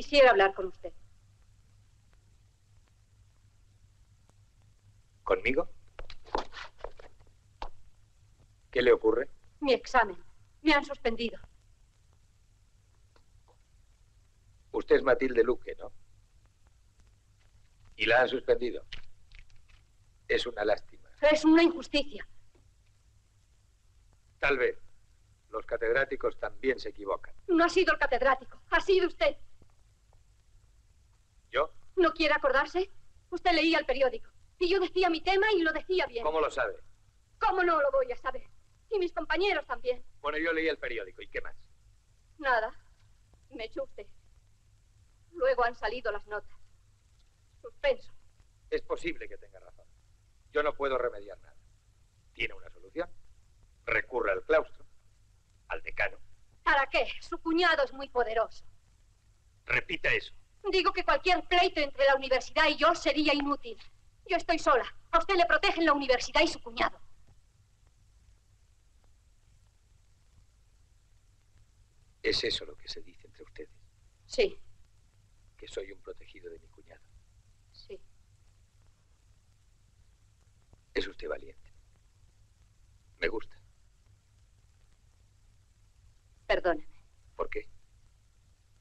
Quisiera hablar con usted. ¿Conmigo? ¿Qué le ocurre? Mi examen. Me han suspendido. Usted es Matilde Luque, ¿no? Y la han suspendido. Es una lástima. Es una injusticia. Tal vez. Los catedráticos también se equivocan. No ha sido el catedrático, ha sido usted. ¿Yo? ¿No quiere acordarse? Usted leía el periódico. Y yo decía mi tema y lo decía bien. ¿Cómo lo sabe? ¿Cómo no lo voy a saber? Y mis compañeros también. Bueno, yo leí el periódico. ¿Y qué más? Nada. Me echó usted. Luego han salido las notas. Suspenso. Es posible que tenga razón. Yo no puedo remediar nada. ¿Tiene una solución? Recurre al claustro, al decano. ¿Para qué? Su cuñado es muy poderoso. Repita eso. Digo que cualquier pleito entre la universidad y yo sería inútil. Yo estoy sola. A usted le protegen la universidad y su cuñado. ¿Es eso lo que se dice entre ustedes? Sí, Que soy un protegido de mi cuñado. sí. Es usted valiente. Me gusta. Perdóneme. ¿Por qué?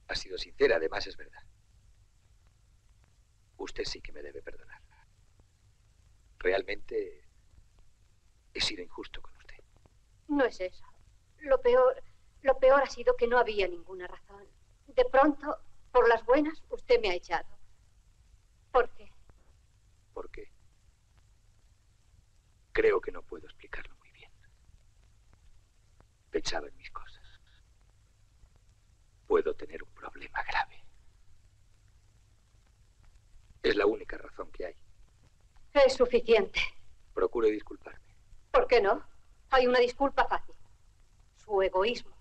Ha sido sincera, además es verdad. Usted sí que me debe perdonar. Realmente he sido injusto con usted. No es eso. Lo peor, lo peor ha sido que no había ninguna razón. De pronto, por las buenas, usted me ha echado. ¿Por qué? ¿Por qué? Creo que no puedo explicarlo muy bien. Pensaba en mis cosas. Puedo tener un problema grave. Es la única razón que hay. Es suficiente. Procure disculparme. ¿Por qué no? Hay una disculpa fácil. Su egoísmo.